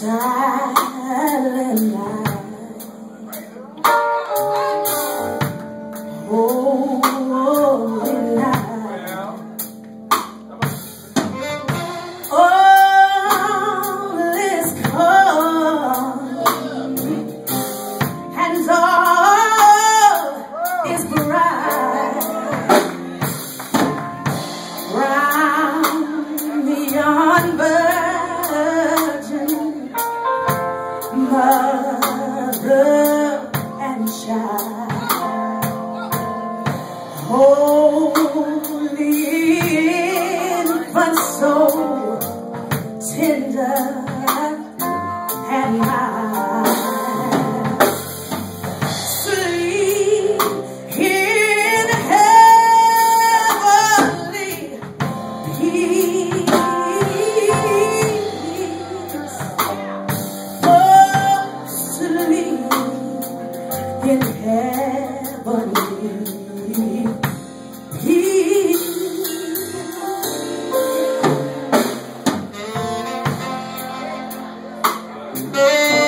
silent night. holy infant so tender and mild. Sleep in heavenly peace. Oh, sleep in heavenly Thank.